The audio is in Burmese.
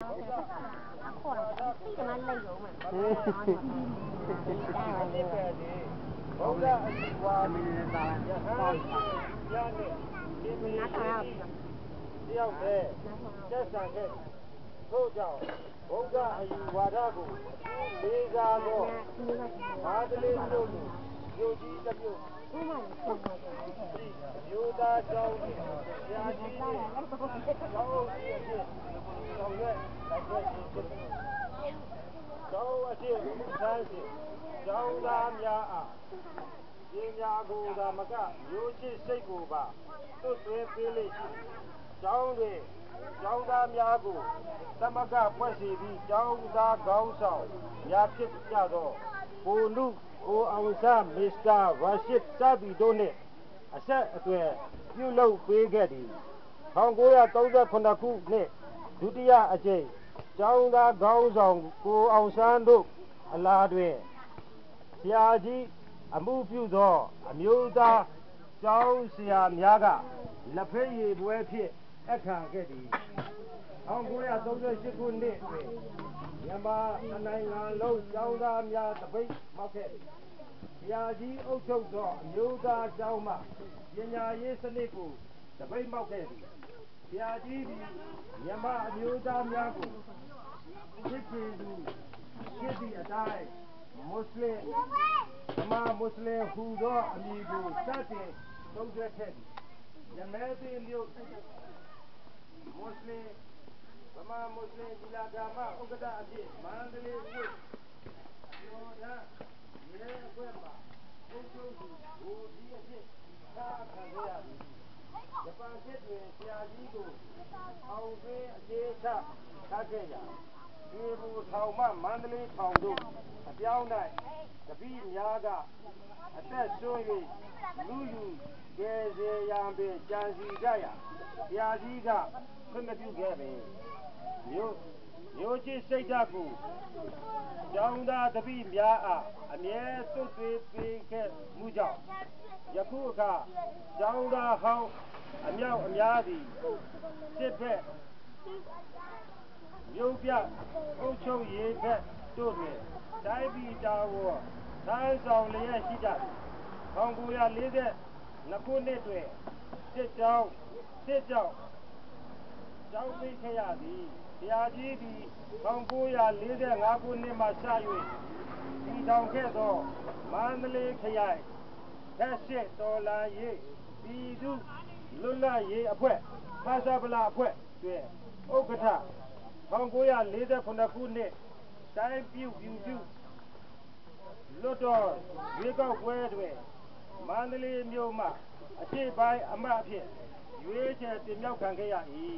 ခေါ်တော့သိတယ်မလိုက်ရောမှာဘုရားအီဝါမီတာယဟန်ရနဲ့ဒီမီနားထောင်ရအောင်တယောက်တည်းကျက်ဆံခဲ့ထို့ကြောင့်ဘုရားအီဝါဒကိုလေးစားသောဘာတလေးတို့ကိုယုံကြည်တဲ့ပြုဒီမှာဆက်ပါတော့ဒီယောသားကြောင့်ဆရာကြီးနဲ့ဘောင်းကြီးအဖြစ်ဆောင်ရွက်လိုက်တဲ့ဖြစ်တယ်။ ကျောင်းအဖြစ်ဆန်းစစ်ကျောင်းသားများအားပညာကိုယ်သာမကမျိုးချစ်စိတ်ကိုပါသွတ်သွင်းပေးလိမ့်ရှိ။ကျောင်းတွင်ကျောင်းသားများကိုသမဂဖွဲ့စည်းပြီးကျောင်းသားကောင်းဆောင်များဖြစ်ကြသောကိုနုကိုအောင်ဆမစ္စတာဝါရှစ်စသည်တို့နှင့်အဆက်အသွယ်ပြုလုပ်ပေးခဲ့သည်1938ခုနှစ် ဒုတိယအကြိမ်ကျောင်းသားကောင်းဆောင်ကိုအောင်ဆန်းတို့အလားတွင်ဆရာကြီးအမှုပြုသောအမျိုးသားကျောင်းဆရာများကလက်ဖက်ရည်ပွဲဖြင့်အခါခဲ့သည်1938ခုနှစ်တွင်မြန်မာနိုင်ငံလုံးကျောင်းသားများတပိတ်မောက်ခဲ့သည်ဆရာကြီးအုပ်ချုပ်သောအမျိုးသားအကြောင်းမှပညာရေးစနစ်ကိုတပိတ်မောက်ခဲ့သည် ဆရာကြီးသည်မြန်မာအမျိုးသားများကိုဖြစ်ချင်သူဖြစ်သည့်အတိုင်းမွတ်စလင်ဓမ္မမွတ်စလင်ဟူသောအမည်ကိုစတင်သုံးစွဲခဲ့သည်ယမဲသိမျိုးမွတ်စလင်ဓမ္မမွတ်စလင်ဒီလာဂါမဥက္ကဋ္ဌအဖြစ်မန္တလေးမြို့ကျော်ရရဲအွက်မှာ ဘုရားသူဘိုးကြီးအဖြစ်သာခံရသည်။ဂျပန်စစ်တွင်ဆရာ ကြီးကိုအောင်သွင်းအခြေချထားခဲ့ရာဒီဘူထောင်မှမန္တလေးထောင်တို့အပြောင်း၌တပည့်များကအသက်ဆွ၍လူလူကယ်ဆယ်ရန်ပင်ကြံစီကြရာဆရာကြီးကခွင့်မပြုခဲ့ပင်မျိုးမျိုးချစ်စိတ်ဓာတ်ကိုကျောင်းသားတပည့်များအားအမြဲသွတ်သွေးပေးခဲ့မှုကြောင့်ယခုအခါကျောင်းသားဟောင်း အမြောက်အများသည်စစ်ဘက်မြို့ပြအုပ်ချုပ်ရေးဘက်တို့တွင်တိုင်းပြည်တာဝန်ထမ်းဆောင်လျက်ရှိကြသည်1940ခုနှစ်တွင်စစ်ကြောင်းစစ်ကြောင်းကျောင်းသိခဲ့ရသည်ဆရာကြီးသည်1945ခုနှစ်မှစ၍တည်ထောင်ခဲ့သောမန္တလေးခရိုင်ဖက်စစ်တော်လာရေးပြည်သူ လွတ်လပ်ရေးအဖွဲ့ဖာစာပလာအဖွဲ့တွင်ဥက္ကဋ္ဌ1948ခုနှစ်တိုင်းပြုပြုပြုလွတ်တော်ရွေးကောက်ပွဲတွင်မန္တလေးမြို့မှအရှိပိုင်းအမတ်အဖြစ်ရွေးချယ်တင်မြှောက်ခံခဲ့ရ၏